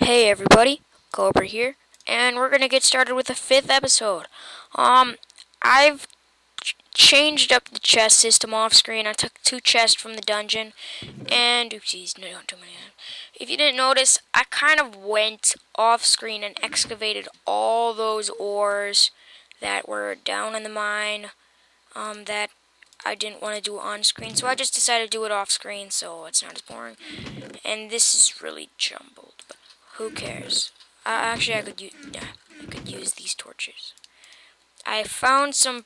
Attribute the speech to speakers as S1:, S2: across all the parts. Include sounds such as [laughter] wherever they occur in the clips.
S1: Hey everybody, Kobra here, and we're gonna get started with the fifth episode. Um, I've ch- changed up the chest system off screen. I took two chests from the dungeon, and oopsies, no, don't too many. If you didn't notice, I kind of went off screen and excavated all those ores that were down in the mine. Um, that I didn't want to do it on screen, so I just decided to do it off screen, so it's not as boring. And this is really jumbled, but who cares? Uh, actually, I could use yeah, I could use these torches. I found some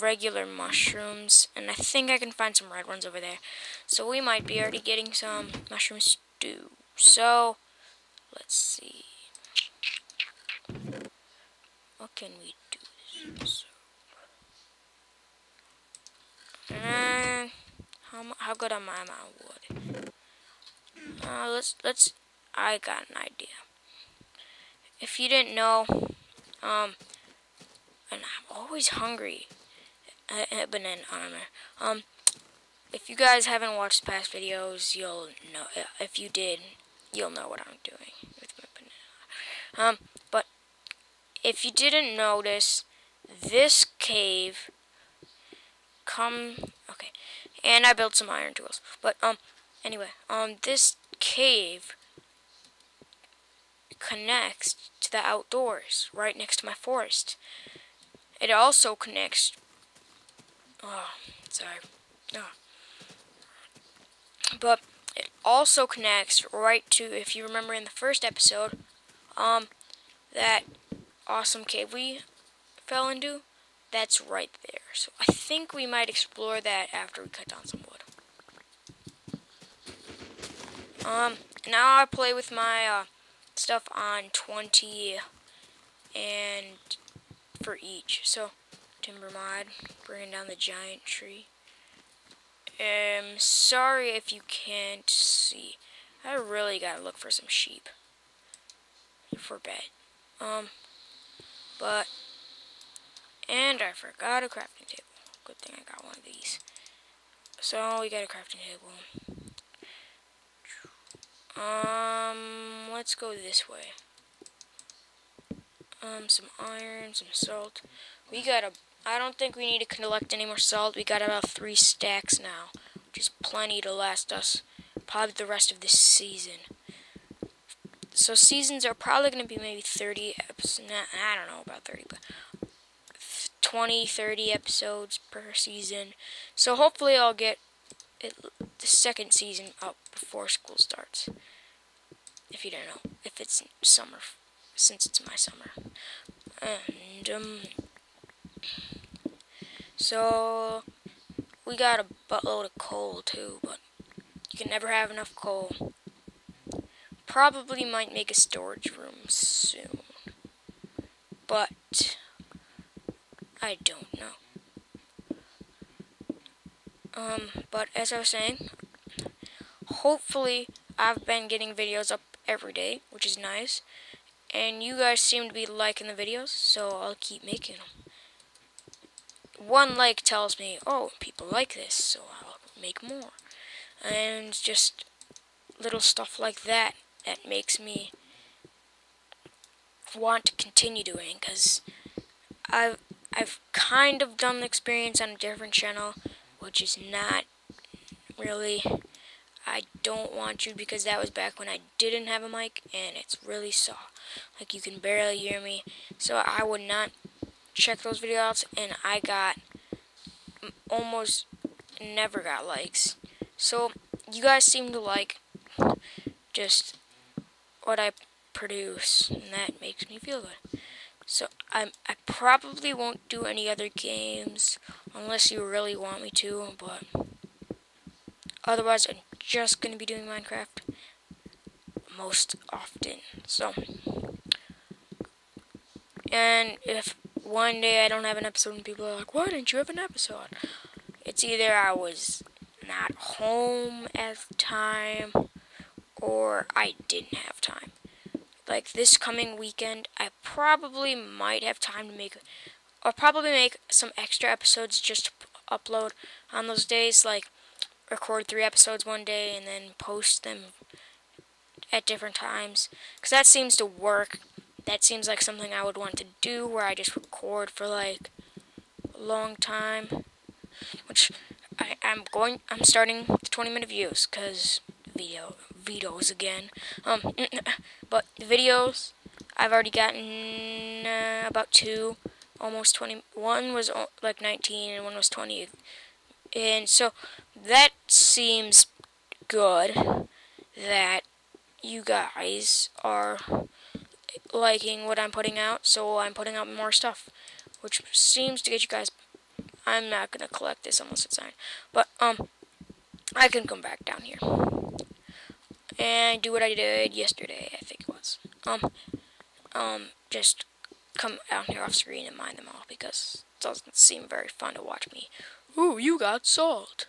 S1: regular mushrooms, and I think I can find some red ones over there. So we might be already getting some mushroom stew. So let's see. What can we do? So, uh, how how good am I on wood? Uh, let's let's. I got an idea. If you didn't know, um, and I'm always hungry. Uh, uh, banana armor. Um, if you guys haven't watched past videos, you'll know. uh, If you did, you'll know what I'm doing with my banana. Um, but if you didn't notice, this cave come okay, and I built some iron tools. But um, anyway, um, this cave connects to the outdoors, right next to my forest. It also connects. Oh, sorry. Oh. But it also connects right to, if you remember in the first episode, um, that awesome cave we fell into. That's right there. So I think we might explore that after we cut down some wood. Um, now I play with my uh, stuff on 20 and for each. So, timber mod, bringing down the giant tree. Um, sorry if you can't see. I really gotta look for some sheep for bed. Um, but and I forgot a crafting table. Good thing I got one of these. So we got a crafting table. Um, let's go this way. Um, some iron, some salt. We got a. I don't think we need to collect any more salt. We got about three stacks now, which is plenty to last us probably the rest of this season. So seasons are probably going to be maybe 30 episodes. Nah, I don't know about 30, but 20, 30 episodes per season. So hopefully I'll get it, the second season up before school starts. If you don't know, if it's summer, since it's my summer. And, um, so, we got a buttload of coal too, but you can never have enough coal. Probably might make a storage room soon. But, I don't know. Um, but as I was saying, hopefully I've been getting videos up every day, which is nice. And you guys seem to be liking the videos, so I'll keep making them. One like tells me, oh, people like this, so I'll make more. And just little stuff like that that makes me want to continue doing, because I've, I've kind of done the experience on a different channel, which is not really I don't want you because that was back when I didn't have a mic and it's really soft. Like you can barely hear me. So I would not check those videos and I got almost never got likes. So you guys seem to like just what I produce and that makes me feel good. So I I probably won't do any other games unless you really want me to, but otherwise I'm just going to be doing Minecraft most often. So, and if one day I don't have an episode and people are like, why didn't you have an episode? It's either I was not home at the time or I didn't have time. Like this coming weekend, I probably might have time to make, or probably make some extra episodes just to upload on those days, like record three episodes one day and then post them at different times. Because that seems to work. That seems like something I would want to do where I just record for like a long time. Which I, I'm going, I'm starting the 20 minute views because video, videos again. Um, [clears throat] but the videos, I've already gotten uh, about two, almost 20. One was like 19 and one was 20. And so that seems good that you guys are liking what I'm putting out, so I'm putting out more stuff, which seems to get you guys. I'm not gonna collect this unless it's signed, but um, I can come back down here and do what I did yesterday. I think it was um, um, just come out here off screen and mine them all because it doesn't seem very fun to watch me. Ooh, you got salt.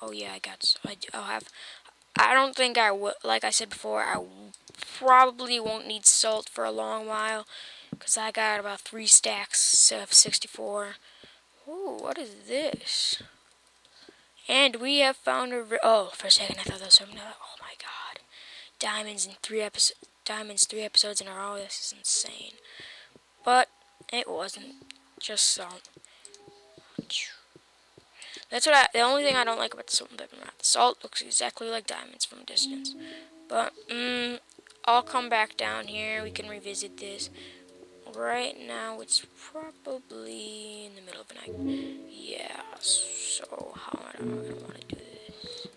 S1: Oh yeah, I got. I, I'll have. I don't think I will. Like I said before, I probably won't need salt for a long while, cause I got about three stacks of 64. Ooh, what is this? And we have found a. oh, for a second I thought that was something. Oh my god, diamonds in three episodes. Diamonds three episodes in a row. This is insane. But it wasn't. Just salt. That's what I, the only thing I don't like about the salt and pepper mod. Salt looks exactly like diamonds from a distance. But, mm, I'll come back down here. We can revisit this. Right now, it's probably in the middle of the night. Yeah, so how am I going to want to do this?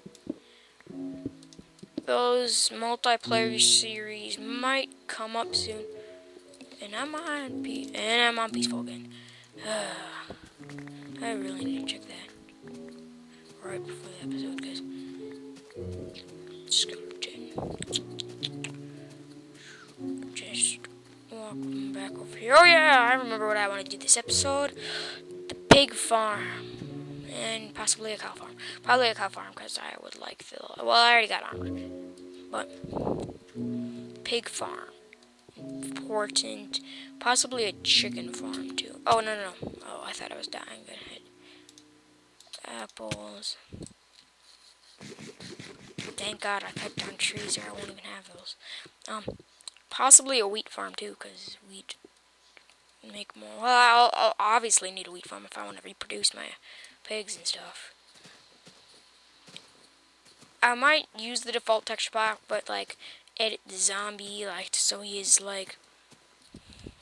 S1: Those multiplayer series might come up soon. And I'm on, and I'm on peaceful again. [sighs] I really need to check that right before the episode, guys. Skeleton. Walk back over here. Oh yeah, I remember what I want to do this episode. The pig farm. And possibly a cow farm. Probably a cow farm because I would like the... Well, I already got armor. But... Pig farm. Important. Possibly a chicken farm too. Oh, no, no, no. Oh, I thought I was dying Go ahead. apples. Thank God I cut down trees or I won't even have those. Um, possibly a wheat farm too, because wheat make more. Well, I'll, I'll, obviously need a wheat farm if I want to reproduce my pigs and stuff. I might use the default texture pack, but like edit the zombie, like so he is like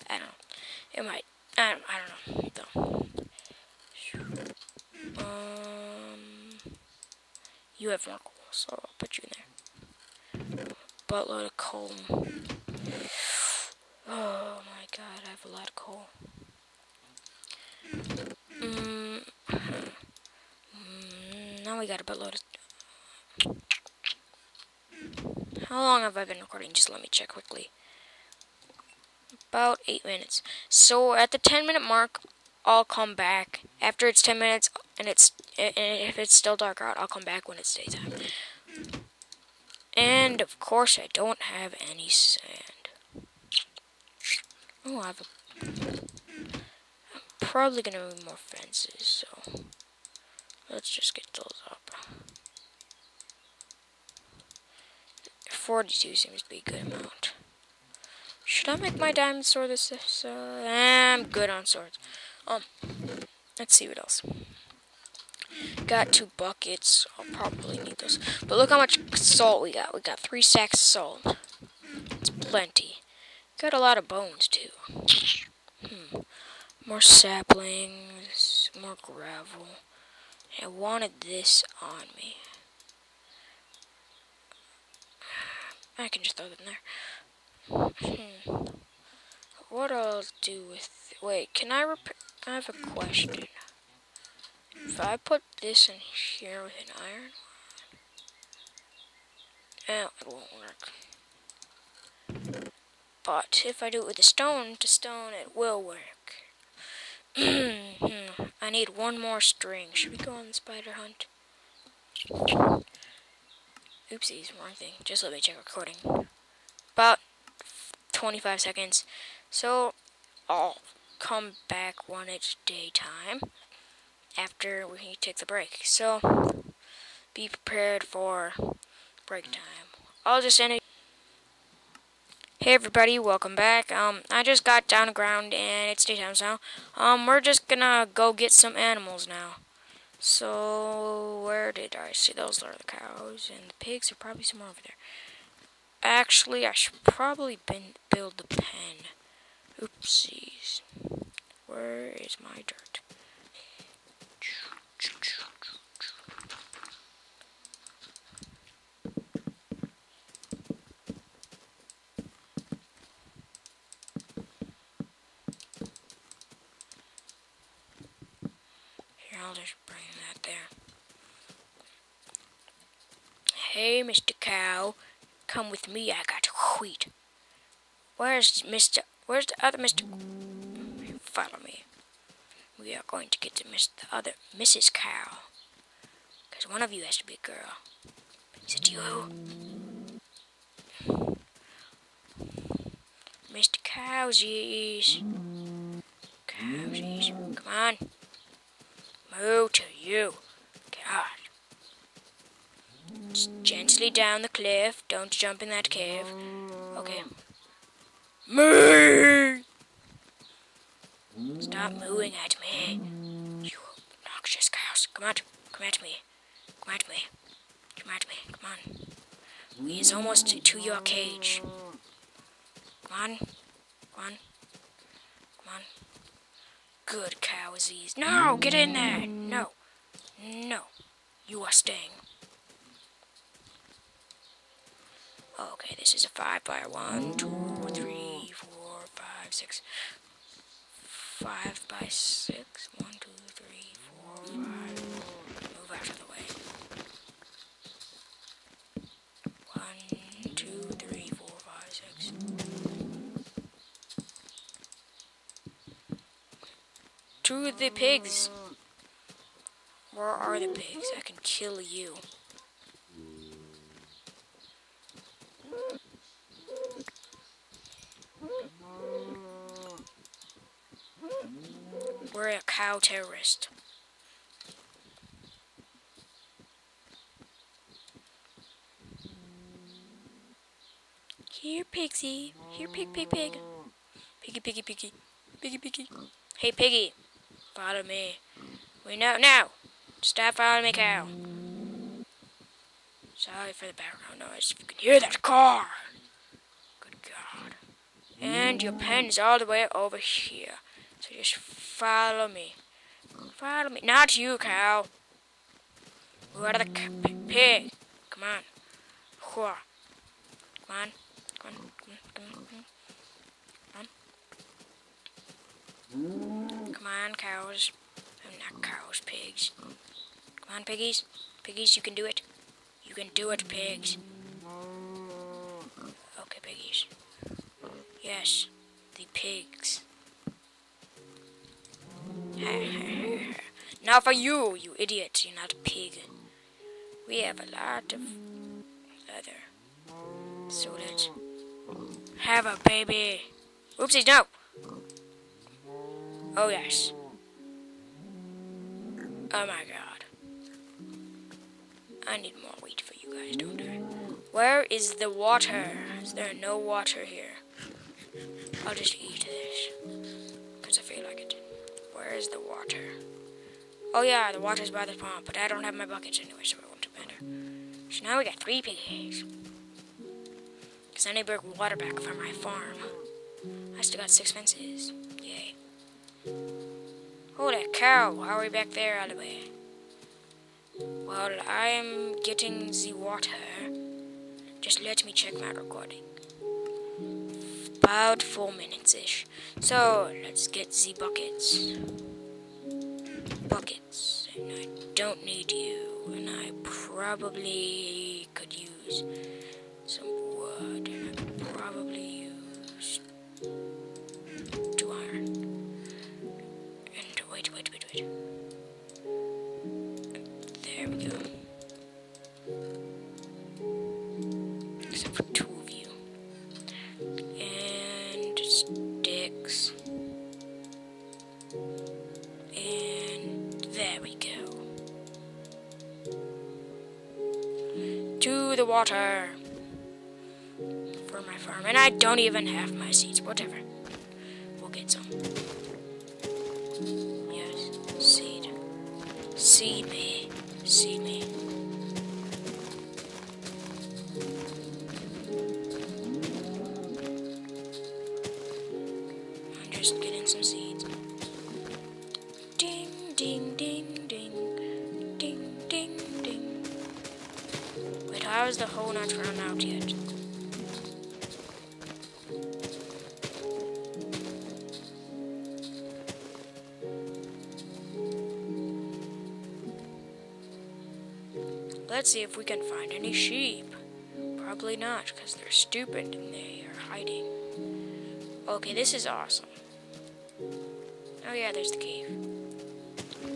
S1: I don't know. It might. I don't. I don't know. Though. Um, you have more coal, so I'll put you in there. Buttload of coal. [sighs] Oh my god, I have a lot of coal. Mm, now we got a buttload of... How long have I been recording? Just let me check quickly. About 8 minutes. So at the 10 minute mark, I'll come back. After it's 10 minutes, and it's and if it's still dark out, I'll come back when it's daytime. And of course, I don't have any sand. Oh, I have a. I'm probably gonna move more fences, so let's just get those up. 42 seems to be a good amount. Should I make my diamond sword this episode? I'm good on swords. Um, let's see what else. Got two buckets. I'll probably need those. But look how much salt we got. We got three sacks of salt. It's plenty. Got a lot of bones, too. Hmm. More saplings. More gravel. I wanted this on me. I can just throw them there. Hmm. What I'll do with... Wait, can I. I have a question. If I put this in here with an iron eh, it won't work. But if I do it with a stone to stone, it will work. [clears throat] I need one more string. Should we go on the spider hunt? Oopsies, wrong thing. Just let me check recording. About 25 seconds. So, I'll come back when it's daytime after we take the break. So be prepared for break time. I'll just end it. Hey everybody, welcome back. Um, I just got down to ground and it's daytime now. Um, we're just gonna go get some animals now. So, where did I see? Those are the cows, and the pigs are probably somewhere over there. Actually, I should probably build the pen. Oopsies. Where is my dirt? Here, I'll just bring that there. Hey, Mr. Cow, come with me. I got wheat. Where's Mr. Where's the other Mr. Follow me. We are going to get to Miss the other Mrs. Cow. Because one of you has to be a girl. Is it you? Mr. Cowsies. Cowsies. Come on. Move to you. God. Just gently down the cliff. Don't jump in that cave. Okay. Moo! Stop mooing at me. You obnoxious cows. Come on. Come at me. Come at me. Come at me. Come on. We is almost to your cage. Come on. Come on. Come on. Good cowsies. No, get in there. No. No. You are staying. Okay, this is a five by one, two, three, four, five, six. Five by six. One, two, three, four, five. Move out of the way. One, two, three, four, five, six. To the pigs. Where are the pigs? I can kill you. We're a cow terrorist. Here, Pixie. Here, pig, pig, pig. Piggy, piggy, piggy. Piggy, piggy. Hey, piggy. Follow me. We know now. Stop following me, cow. Sorry for the background noise. If you can hear that car. Good God. And your pen is all the way over here. So just follow me. Follow me. Not you, cow. Move out of the pig. Come on. Come on. Come on. Come on. Come on. Come on. Come on, cows. I'm not cows, pigs. Come on, piggies. Piggies, you can do it. You can do it, pigs. Okay, piggies. Yes, the pigs. [laughs] now for you, you idiot. You're not a pig. We have a lot of leather. So let's have a baby. Oopsies, no. Oh, yes. Oh my god. I need more wheat for you guys, don't I? Where is the water? Is there no water here? I'll just eat this. Because I feel like it. Where is the water? Oh yeah, the water's by the pond, but I don't have my buckets anyway, so it won't matter. So now we got three pigs. Because I need to bring water back from my farm. I still got six fences. Yay. Holy cow, how are we back there all the way? Well, I'm getting the water. Just let me check my recording. About four minutes-ish. So, let's get the buckets. Buckets. And I don't need you. And I probably could use some wood. And I probably use For my farm. And I don't even have my seeds. Whatever. We'll get some. Yes. Seed. Seed me. Seed me. I'm just getting some seeds. Ding, ding, ding, ding. Ding, ding, ding. Wait, how is the hole not run out yet? Let's see if we can find any sheep. Probably not, because they're stupid and they are hiding. Okay, this is awesome. Oh yeah, there's the cave.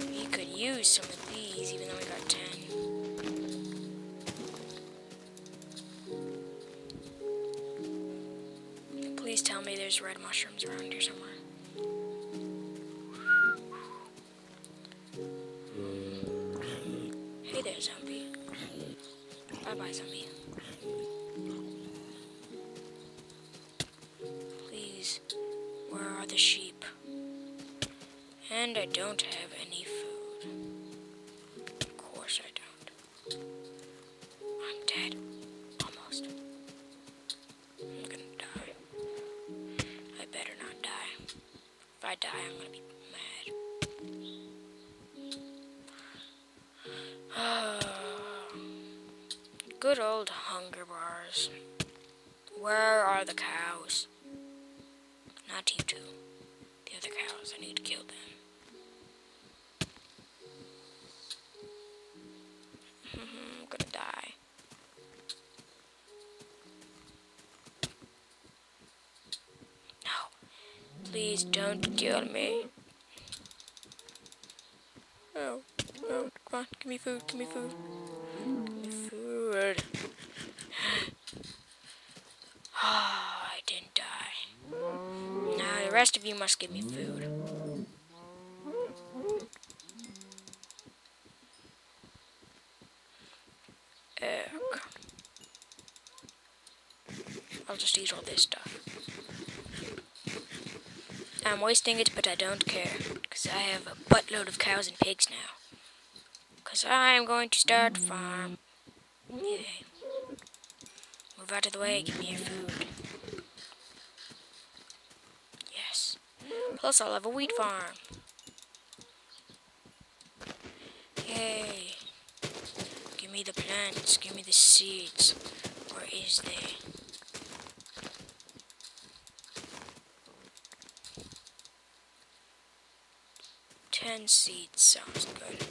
S1: We could use some of these, even though we got 10. Please tell me there's red mushrooms around here somewhere. The sheep? And I don't have any food. Of course I don't. I'm dead. Almost. I'm gonna die. I better not die. If I die, I'm gonna be mad. [sighs] Good old hunger bars. I'm gonna die. No. Please don't kill me. Oh, oh, come on, give me food, give me food. Give me food. Ah, [sighs] I didn't die. Now the rest of you must give me food. I'll just eat all this stuff. I'm wasting it, but I don't care. Because I have a buttload of cows and pigs now. Because I am going to start farm. Yay. Move out of the way, give me your food. Yes. Plus, I'll have a wheat farm. Yay. Give me the plants, give me the seeds. Where is they? Ten seeds sounds good.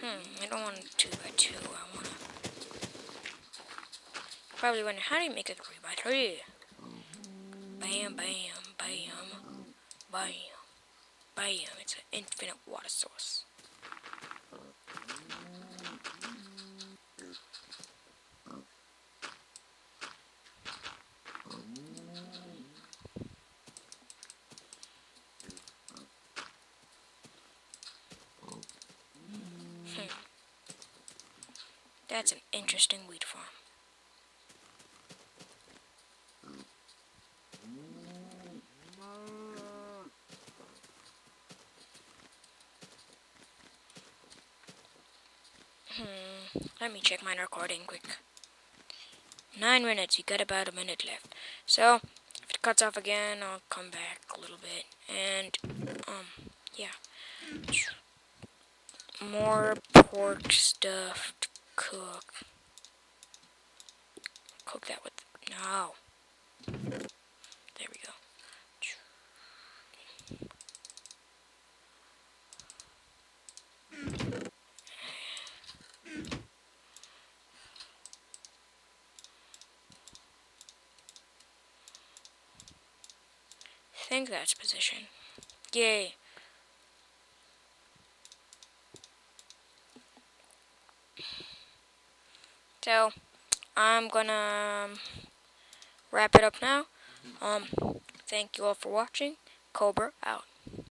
S1: Hmm, I don't want two by two. I want to. Probably wonder how do you make a three by three? Bam, bam, bam, bam, bam. It's an infinite water source. That's an interesting wheat farm. Hmm, let me check my recording quick. Nine minutes, we got about a minute left. So, if it cuts off again, I'll come back a little bit. And, um, yeah. More pork stuff cook. Cook that with, no. There we go. think that's position. Yay. So, I'm gonna wrap it up now. Um, thank you all for watching. Kobra out.